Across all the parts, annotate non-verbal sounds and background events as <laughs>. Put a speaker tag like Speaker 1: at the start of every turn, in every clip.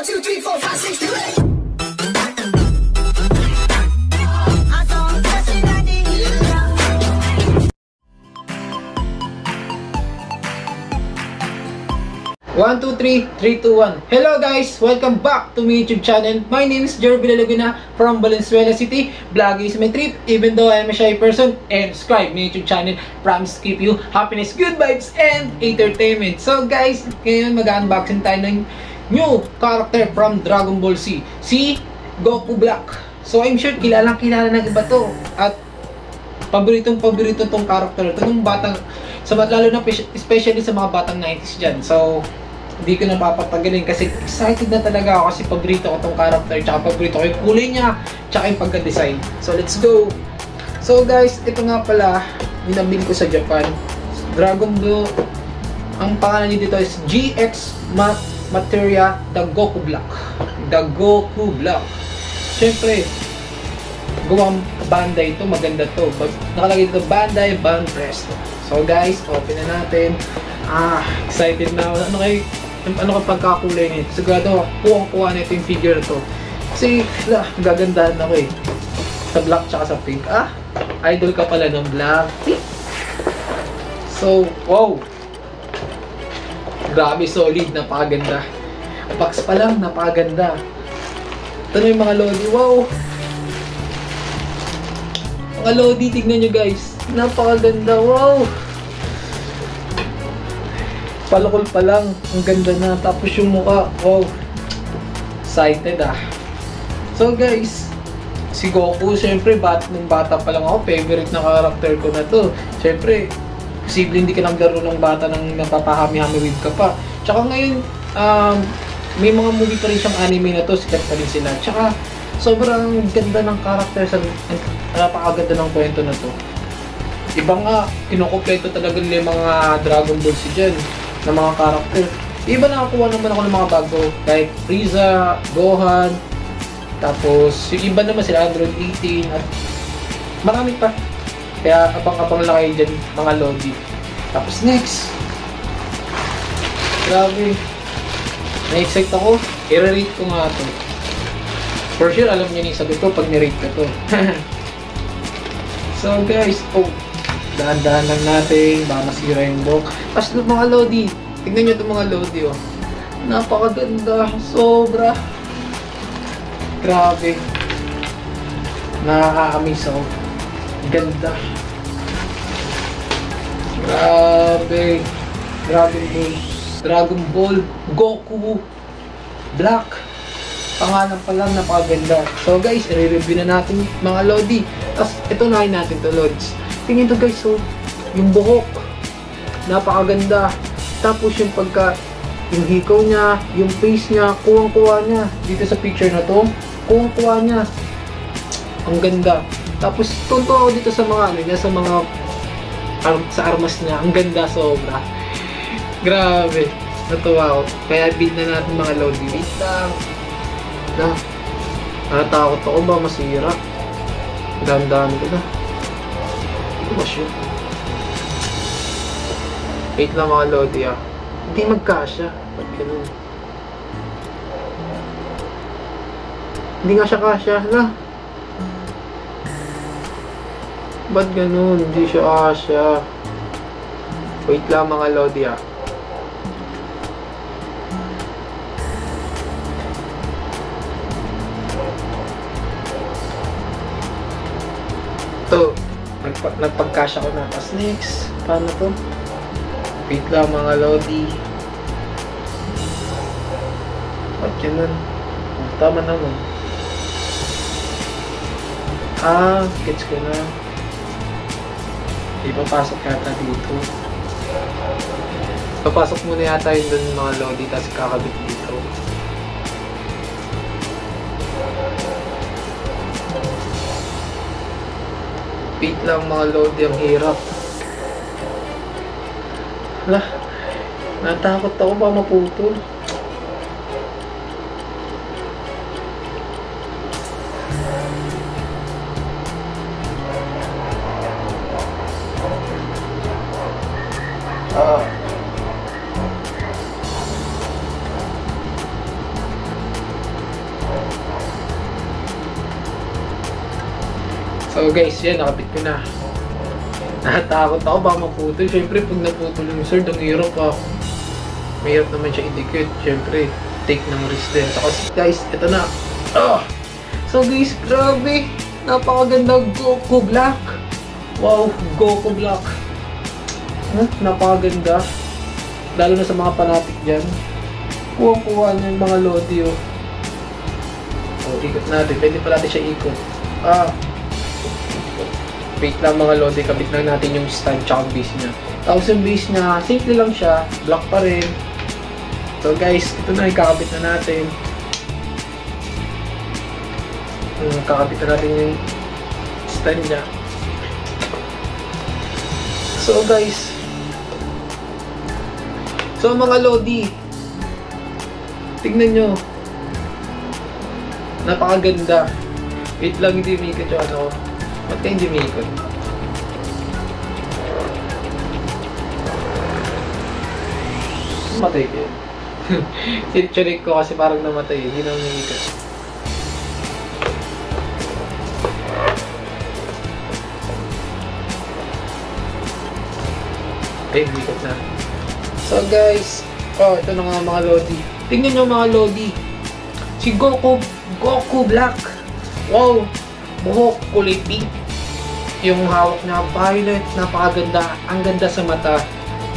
Speaker 1: One, two, three, four, five, six, seven, eight.
Speaker 2: One, two, three, three, two, one. Hello guys! Welcome back to my YouTube channel. My name is Jervy Laguna from Valenzuela City. Vlog is my trip even though I am a shy person. And subscribe my YouTube channel. Promise keep you happiness, good vibes, and entertainment. So guys, ngayon mag-unboxing tayo ng new character from Dragon Ball Z. Si Goku Black. So I'm sure kilalang kilala ng iba to. At paboritong paborito tong character to nung batang sa lalo na especially sa mga batang 90s diyan. So hindi ko na papatagalin kasi excited na talaga ako kasi paborito ko tong character tsaka paborito ko yung kulay niya tsaka yung pagka-design. So let's go! So guys, ito nga pala yung nabili ko sa Japan. Dragon Ball ang pangalan niya dito is GX Ma Materia The Goku Black. The Goku Black. Siyempre, gawang Bandai ito, maganda to. Pag nakalagay dito Bandai Band Presto. So guys, open na natin. Ah, excited na ako. Ano kay ano ka pagkakulay nito? Sigurado, kuwang-kuha na ito yung figure to. Kasi, lah, gagandahan ako eh. Sa black tsaka sa pink. Ah, idol ka pala ng black. So, wow. Grabe, solid. Napakaganda. Box pa lang, napakaganda. Ito yung mga lodi. Wow! Mga Lodi, tignan nyo guys. Napakaganda. Wow! Palakol pa lang. Ang ganda na. Tapos yung mukha. Wow! Excited ah. So guys, si Goku, syempre, bat, nung bata pa lang ako, favorite na character ko na to. Syempre, posible hindi ka naglaro ng bata nang napapahami-hami with ka pa. Tsaka ngayon, um, may mga movie pa rin siyang anime na to, sikat pa rin sila. Tsaka, sobrang ganda ng character sa napakaganda ng kwento na to. Iba nga, kinukumpleto talaga nila yung mga Dragon Ball Z dyan, ng mga character. Iba nakakuha naman ako ng mga bago, like Frieza, Gohan, tapos yung iba naman sila Android 18, at marami pa. Kaya abang-abang lang kayo dyan, mga Lodi. Tapos next, grabe, na-excite ako, i-rate ko nga to. For sure, alam niyo na sagot ko pag nirate ko to. <laughs> so guys, oh, dahan-dahan lang natin, baka masira yung book. Tapos mga Lodi, tignan nyo itong mga Lodi, oh. Napakaganda, sobra. Grabe. Nakaka-amaze ako. Ganda. Grabe. Dragon Ball. Dragon Ball. Goku. Black. Pangalan pa lang, napakaganda. So guys, i-review na natin mga Lodi. Tapos, ito na natin to Lods. Tingin to guys, so, yung buhok. Napakaganda. Tapos yung pagka, yung hikaw niya, yung face niya, kuwang-kuwa niya. Dito sa picture na to, kuwang-kuwa niya. Ang ganda. Tapos, tunto ako dito sa mga, ano niya, sa mga, ar- sa armas niya. Ang ganda sobra. Grabe. Natuwa ako. Kaya build na natin mga Lodi. Wait lang. Na. Natakot ako ba masira? Dandahan ko na. Ito ba siya? Wait lang mga Lodi ah. Hindi magkasya. Ba't ganun? Hindi nga siya kasya. Na. Ba't ganun? Hindi siya kasya. Wait lang mga Lodi ah. Ito, nagpa nagpagkasya ko na. Tapos next, paano to? Wait lang mga Lodi. Ba't ganun? Tama naman. Ah, gets ko na. Di papasok yata dito. Papasok muna yata yun dun mga Lodi, tapos kakabit dito. Wait lang mga Lodi, ang hirap. Hala, natakot ako ba maputol? So guys, yan, nakapit ko na. Natatakot ako baka maputol. Siyempre, pag naputol yung sword, ang hirap ah. Mahirap naman siya idikit. Siyempre, take ng risk din. Saka guys, ito na. Ah! So guys, grabe. Napakaganda Goku Black. Wow, Goku Black. Huh? Napakaganda. Lalo na sa mga panatik dyan. Kuha-kuha niya yung mga lodi oh. So, ikot natin. Pwede pa natin siya ikot. Ah. Wait lang mga lodi. Kabit lang natin yung stand tsaka base niya. Tapos yung base niya, simple lang siya. Black pa rin. So guys, ito na. Ikakabit na natin. Hmm, kakabit na natin yung stand niya. So guys, So mga Lodi, tignan nyo. Napakaganda. Wait lang, hindi umikot yung ano. Umikot? Matay ko yun. <laughs> Sincheck ko kasi parang namatay. Hindi na umikot. Eh, umikot na. So guys, oh, ito na nga mga Lodi. Tingnan nyo mga Lodi. Si Goku, Goku Black. Wow, buhok kulay pink. Yung hawak na violet, napakaganda. Ang ganda sa mata.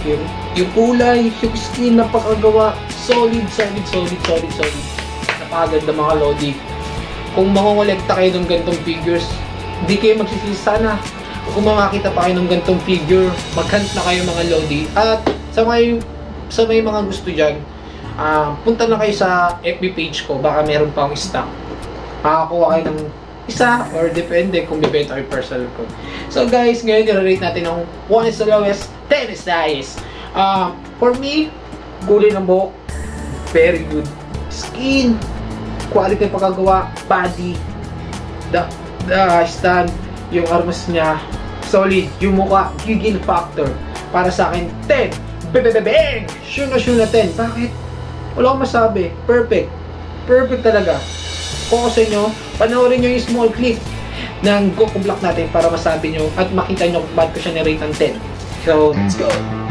Speaker 2: Yung, yung kulay, yung skin, napakagawa. Solid, solid, solid, solid, solid. Napakaganda mga Lodi. Kung makongolekta kayo ng gantong figures, hindi kayo magsisisi sana. Kung makakita pa kayo ng gantong figure, maghunt na kayo mga Lodi. At sa may sa may mga gusto diyan, ah punta lang kayo sa FB page ko, baka meron pa akong stock. Makakuha kayo ng isa or depende kung bibenta kayo personal ko. So guys, ngayon i-rate natin ng 1 is the lowest, 10 is the highest. Ah, for me, kulay ng buhok, very good. Skin, quality ng pagkagawa, body, the, the stand, yung armas niya, solid. Yung mukha, gigil factor. Para sa akin, 10. Bebebebeng! Sure na sure na 10. Bakit? Wala akong masabi. Perfect. Perfect talaga. Kung ako sa inyo, panoorin nyo yung small clip ng Goku Block natin para masabi nyo at makita nyo ba't ko siya nirate ng 10. So, let's go!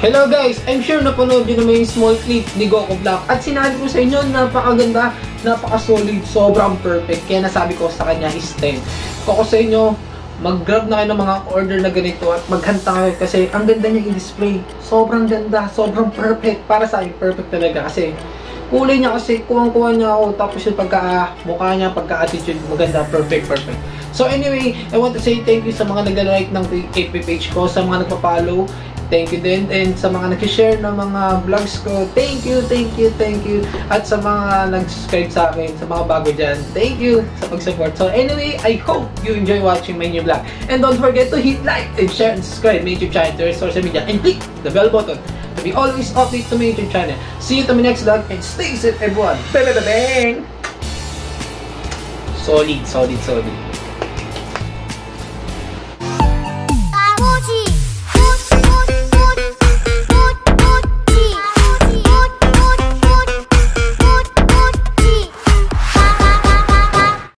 Speaker 2: Hello guys! I'm sure napanood nyo naman yung small clip ni Goku Black at sinabi ko sa inyo, napakaganda, napaka-solid, sobrang perfect. Kaya nasabi ko sa kanya is 10. Kung sa inyo, mag-grab na kayo ng mga order na ganito at maghanta kayo kasi ang ganda niya i-display. Sobrang ganda, sobrang perfect. Para sa akin, perfect talaga kasi kulay niya kasi kuwang-kuha niya ako tapos yung pagka mukha niya, pagka-attitude, maganda, perfect, perfect. So anyway, I want to say thank you sa mga nag-like ng FB page ko, sa mga nagpa-follow. Thank you din. And sa mga nag-share ng mga vlogs ko, thank you, thank you, thank you. At sa mga nag-subscribe sa akin, sa mga bago dyan, thank you sa pag-support. So anyway, I hope you enjoy watching my new vlog. And don't forget to hit like and share and subscribe my YouTube channel to social media. And click the bell button to be always updated to my YouTube channel. See you to my next vlog and stay safe everyone. Bang! Solid, solid, solid.